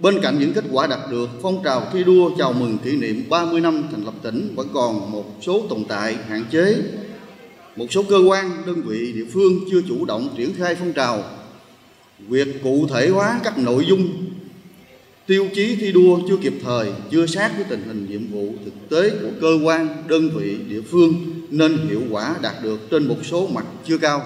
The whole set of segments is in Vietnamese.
Bên cạnh những kết quả đạt được, phong trào thi đua chào mừng kỷ niệm 30 năm thành lập tỉnh vẫn còn một số tồn tại, hạn chế. Một số cơ quan, đơn vị, địa phương chưa chủ động triển khai phong trào. Việc cụ thể hóa các nội dung, tiêu chí thi đua chưa kịp thời, chưa sát với tình hình nhiệm vụ thực tế của cơ quan, đơn vị, địa phương nên hiệu quả đạt được trên một số mặt chưa cao.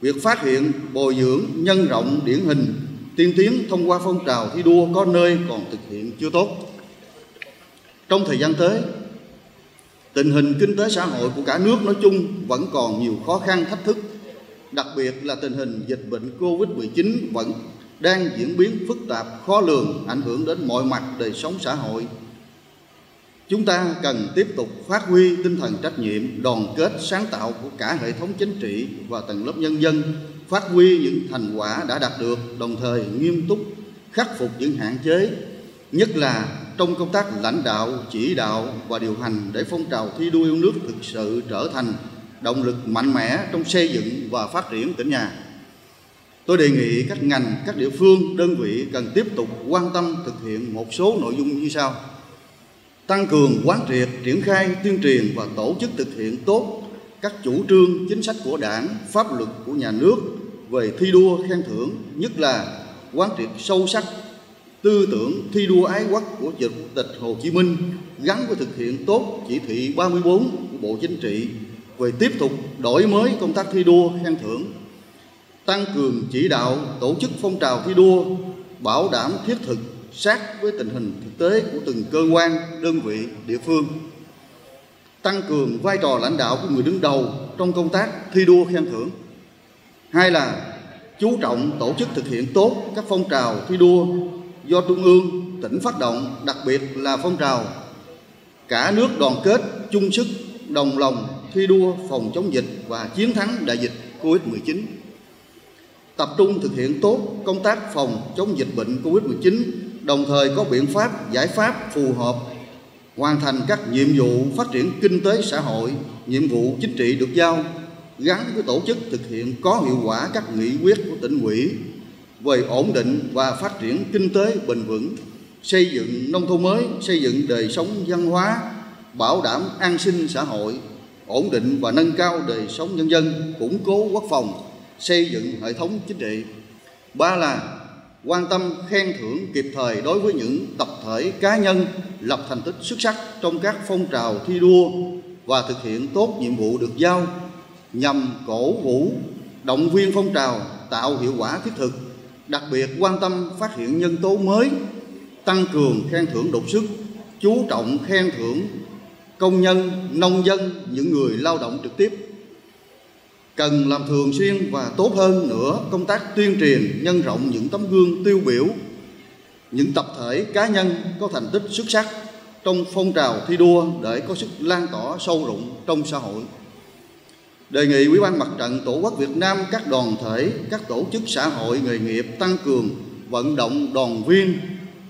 Việc phát hiện, bồi dưỡng, nhân rộng điển hình tiên tiến thông qua phong trào thi đua có nơi còn thực hiện chưa tốt. Trong thời gian tới, tình hình kinh tế xã hội của cả nước nói chung vẫn còn nhiều khó khăn thách thức, đặc biệt là tình hình dịch bệnh Covid-19 vẫn đang diễn biến phức tạp, khó lường, ảnh hưởng đến mọi mặt đời sống xã hội. Chúng ta cần tiếp tục phát huy tinh thần trách nhiệm, đoàn kết, sáng tạo của cả hệ thống chính trị và tầng lớp nhân dân phát huy những thành quả đã đạt được, đồng thời nghiêm túc khắc phục những hạn chế, nhất là trong công tác lãnh đạo, chỉ đạo và điều hành để phong trào thi đua yêu nước thực sự trở thành động lực mạnh mẽ trong xây dựng và phát triển tỉnh nhà. Tôi đề nghị các ngành, các địa phương, đơn vị cần tiếp tục quan tâm thực hiện một số nội dung như sau. Tăng cường quán triệt, triển khai tuyên truyền và tổ chức thực hiện tốt các chủ trương, chính sách của đảng, pháp luật của nhà nước về thi đua khen thưởng, nhất là quán triệt sâu sắc tư tưởng thi đua ái quốc của Chủ tịch Hồ Chí Minh gắn với thực hiện tốt chỉ thị 34 của Bộ Chính trị về tiếp tục đổi mới công tác thi đua khen thưởng, tăng cường chỉ đạo tổ chức phong trào thi đua, bảo đảm thiết thực, sát với tình hình thực tế của từng cơ quan, đơn vị, địa phương tăng cường vai trò lãnh đạo của người đứng đầu trong công tác thi đua khen thưởng. Hai là chú trọng tổ chức thực hiện tốt các phong trào thi đua do trung ương, tỉnh phát động, đặc biệt là phong trào cả nước đoàn kết, chung sức, đồng lòng thi đua phòng chống dịch và chiến thắng đại dịch Covid-19 tập trung thực hiện tốt công tác phòng chống dịch bệnh Covid-19 đồng thời có biện pháp giải pháp phù hợp hoàn thành các nhiệm vụ phát triển kinh tế xã hội nhiệm vụ chính trị được giao gắn với tổ chức thực hiện có hiệu quả các nghị quyết của tỉnh ủy về ổn định và phát triển kinh tế bền vững, xây dựng nông thôn mới, xây dựng đời sống văn hóa, bảo đảm an sinh xã hội, ổn định và nâng cao đời sống nhân dân, củng cố quốc phòng, xây dựng hệ thống chính trị. Ba là quan tâm khen thưởng kịp thời đối với những tập thể cá nhân lập thành tích xuất sắc trong các phong trào thi đua và thực hiện tốt nhiệm vụ được giao nhằm cổ vũ, động viên phong trào, tạo hiệu quả thiết thực, đặc biệt quan tâm phát hiện nhân tố mới, tăng cường khen thưởng đột xuất, chú trọng khen thưởng công nhân, nông dân, những người lao động trực tiếp cần làm thường xuyên và tốt hơn nữa công tác tuyên truyền nhân rộng những tấm gương tiêu biểu những tập thể cá nhân có thành tích xuất sắc trong phong trào thi đua để có sức lan tỏa sâu rộng trong xã hội. Đề nghị Ủy ban Mặt trận Tổ quốc Việt Nam các đoàn thể, các tổ chức xã hội nghề nghiệp tăng cường vận động đoàn viên,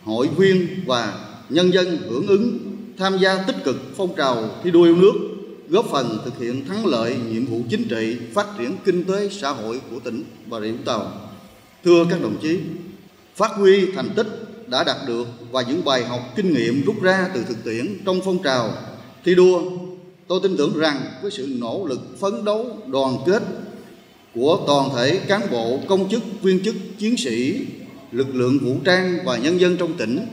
hội viên và nhân dân hưởng ứng tham gia tích cực phong trào thi đua yêu nước, góp phần thực hiện thắng lợi nhiệm vụ chính trị, phát triển kinh tế xã hội của tỉnh Bà Rịa Vũng Tàu. Thưa các đồng chí, phát huy thành tích đã đạt được và những bài học kinh nghiệm rút ra từ thực tiễn trong phong trào thi đua tôi tin tưởng rằng với sự nỗ lực phấn đấu đoàn kết của toàn thể cán bộ công chức viên chức chiến sĩ lực lượng vũ trang và nhân dân trong tỉnh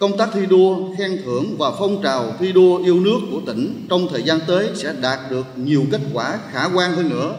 công tác thi đua, khen thưởng và phong trào thi đua yêu nước của tỉnh trong thời gian tới sẽ đạt được nhiều kết quả khả quan hơn nữa.